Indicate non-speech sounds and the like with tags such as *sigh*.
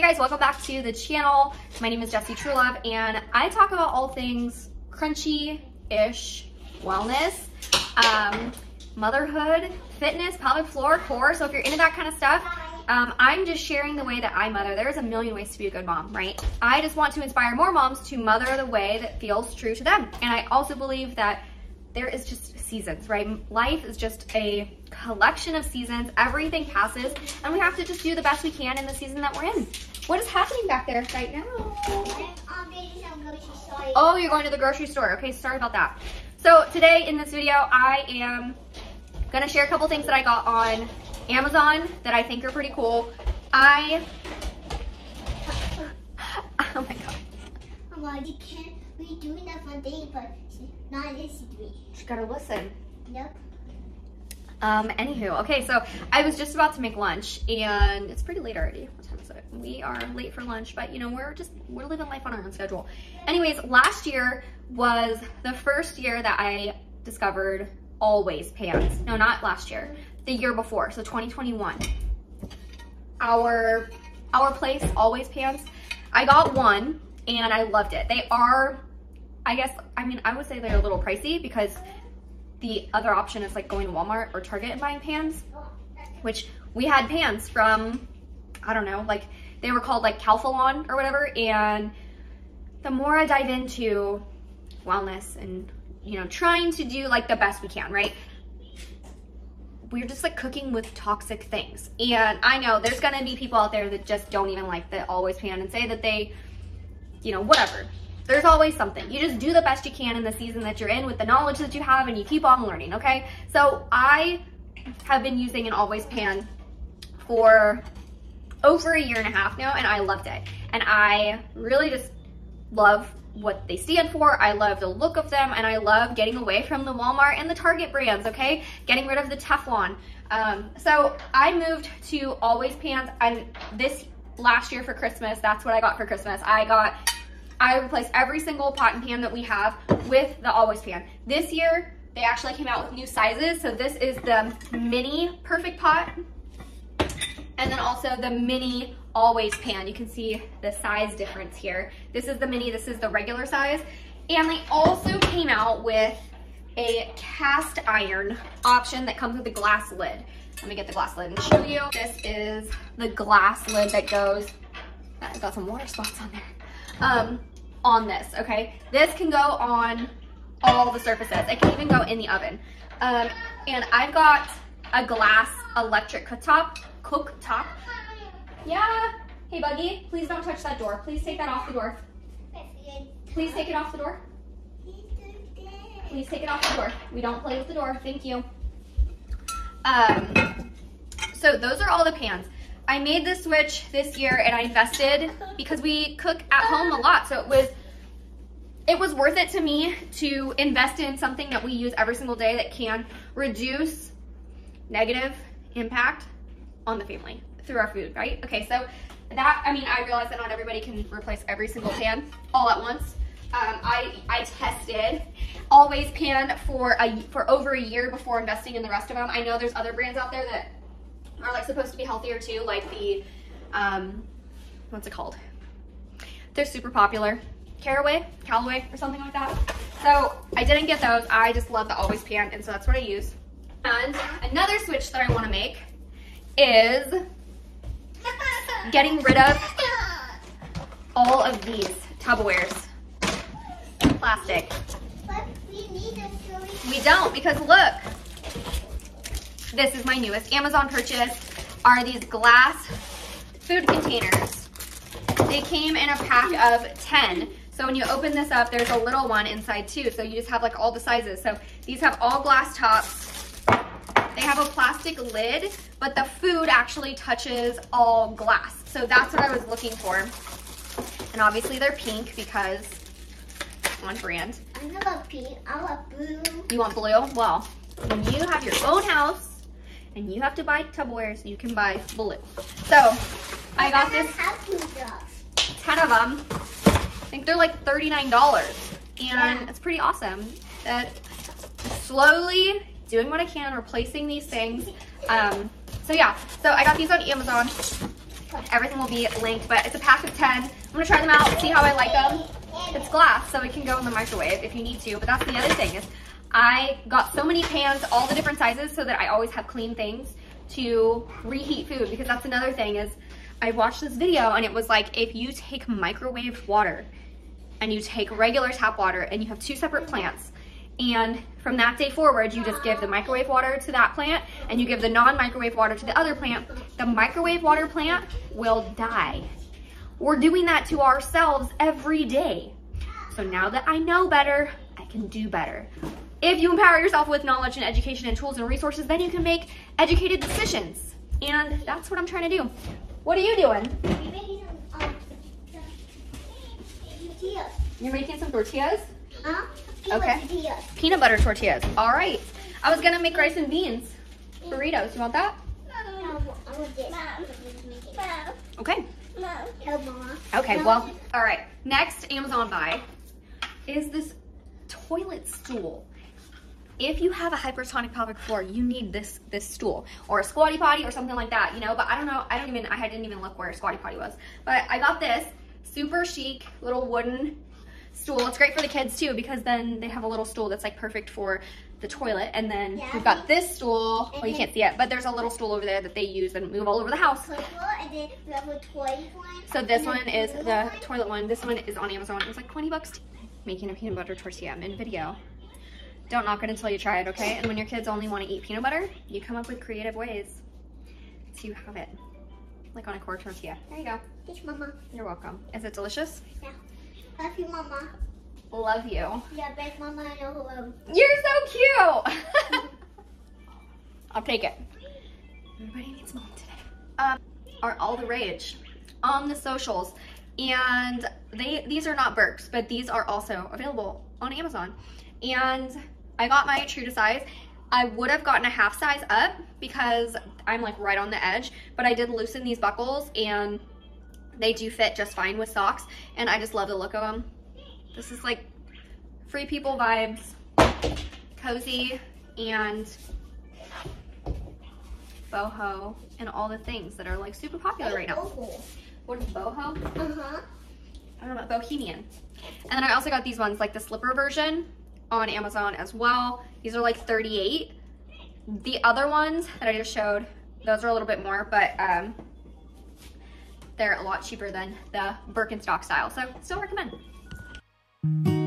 Hey guys, welcome back to the channel. My name is Jesse Truelove and I talk about all things crunchy-ish wellness, um, motherhood, fitness, pelvic floor, core. So if you're into that kind of stuff, um, I'm just sharing the way that I mother. There's a million ways to be a good mom, right? I just want to inspire more moms to mother the way that feels true to them. And I also believe that there is just seasons, right? Life is just a collection of seasons. Everything passes, and we have to just do the best we can in the season that we're in. What is happening back there right now? Oh, you're going to the grocery store. Okay, sorry about that. So today in this video, I am gonna share a couple things that I got on Amazon that I think are pretty cool. I, *laughs* oh my God. Oh God, you can't, we doing that for day, but not this week. Just gotta listen. Yep. Um, anywho, okay, so I was just about to make lunch and it's pretty late already. What time is it? We are late for lunch, but you know, we're just, we're living life on our own schedule. Anyways, last year was the first year that I discovered always pans. No, not last year, the year before, so 2021. Our, our place, always pans. I got one and I loved it. They are, I guess, I mean, I would say they're a little pricey because the other option is like going to Walmart or Target and buying pans, which we had pans from, I don't know, like they were called like Calphalon or whatever. And the more I dive into wellness and, you know, trying to do like the best we can, right? We're just like cooking with toxic things. And I know there's gonna be people out there that just don't even like the always pan and say that they, you know, whatever there's always something. You just do the best you can in the season that you're in with the knowledge that you have and you keep on learning, okay? So I have been using an Always Pan for over a year and a half now and I loved it. And I really just love what they stand for. I love the look of them and I love getting away from the Walmart and the Target brands, okay? Getting rid of the Teflon. Um, so I moved to Always Pans and this last year for Christmas, that's what I got for Christmas. I got I replace every single pot and pan that we have with the Always Pan. This year, they actually came out with new sizes. So this is the mini perfect pot. And then also the mini always pan. You can see the size difference here. This is the mini, this is the regular size. And they also came out with a cast iron option that comes with a glass lid. Let me get the glass lid and show you. This is the glass lid that goes, I've got some water spots on there. Um, on this, okay? This can go on all the surfaces. It can even go in the oven. Um, and I've got a glass electric cooktop. Cooktop. Yeah. Hey, Buggy, please don't touch that door. Please take that off the door. Please take it off the door. Please take it off the door. We don't play with the door. Thank you. Um, so those are all the pans. I made the switch this year and I invested because we cook at home a lot. So it was it was worth it to me to invest in something that we use every single day that can reduce negative impact on the family through our food, right? Okay, so that, I mean, I realize that not everybody can replace every single pan all at once. Um, I, I tested Always Pan for a, for over a year before investing in the rest of them. I know there's other brands out there that are like supposed to be healthier too, like the, um, what's it called? They're super popular. Caraway, Callaway, or something like that. So I didn't get those. I just love the Always Pan, and so that's what I use. And another switch that I want to make is *laughs* getting rid of all of these Tupperwares. Plastic. We don't because look, this is my newest Amazon purchase, are these glass food containers. They came in a pack of 10. So when you open this up, there's a little one inside too. So you just have like all the sizes. So these have all glass tops. They have a plastic lid, but the food actually touches all glass. So that's what I was looking for. And obviously they're pink because on brand. I love pink, I love blue. You want blue? Well, when you have your own house, and you have to buy Tupperwares, you can buy blue. So I got this 10 of them. I think they're like $39 and yeah. it's pretty awesome that slowly doing what I can, replacing these things. Um, so yeah, so I got these on Amazon Everything will be linked, but it's a pack of 10. I'm gonna try them out, see how I like them. It's glass, so it can go in the microwave if you need to, but that's the other thing is I got so many pans, all the different sizes, so that I always have clean things to reheat food, because that's another thing is I watched this video and it was like, if you take microwave water and you take regular tap water and you have two separate plants, and from that day forward, you just give the microwave water to that plant and you give the non-microwave water to the other plant, the microwave water plant will die. We're doing that to ourselves every day. So now that I know better, I can do better. If you empower yourself with knowledge and education and tools and resources, then you can make educated decisions. And that's what I'm trying to do. What are you doing? We're making some, um, some tortillas. You're making some tortillas? Huh? Peanut Okay. tortillas. Peanut butter tortillas. All right. I was gonna make rice and beans. Burritos. You want that? I want I want this. Mom. Okay. Okay, well, all right. Next Amazon buy is this toilet stool. If you have a hypertonic pelvic floor, you need this this stool or a squatty potty or something like that, you know. But I don't know. I don't even. I didn't even look where a squatty potty was. But I got this super chic little wooden stool. It's great for the kids too because then they have a little stool that's like perfect for the toilet. And then Yeah. we've got this stool. Well, you can't see it, but there's a little stool over there that they use and move all over the house. Toilet, and then we have a toy one. So this one is the toilet one. This one is on Amazon. It was like 20 bucks. Making a peanut butter tortilla in video. Don't knock it until you try it, okay? And when your kids only want to eat peanut butter, you come up with creative ways to have it. Like on a core tortilla. There you go. Thanks, Mama. You're welcome. Is it delicious? Love you, Mama. Love you. Yeah, best Mama I know hello. You're so cute. *laughs* I'll take it. Everybody needs mom today. Um, are all the rage on the socials, and they these are not Birks, but these are also available on Amazon. And I got my true to size. I would have gotten a half size up because I'm like right on the edge, but I did loosen these buckles and they do fit just fine with socks. And I just love the look of them. This is like free people vibes, cozy, and boho, and all the things that are like super popular right now. What is boho? Uh-huh. I don't know, bohemian. And then I also got these ones, like the slipper version on Amazon as well. These are like 38. The other ones that I just showed, those are a little bit more, but um, they're a lot cheaper than the Birkenstock style. So still recommend.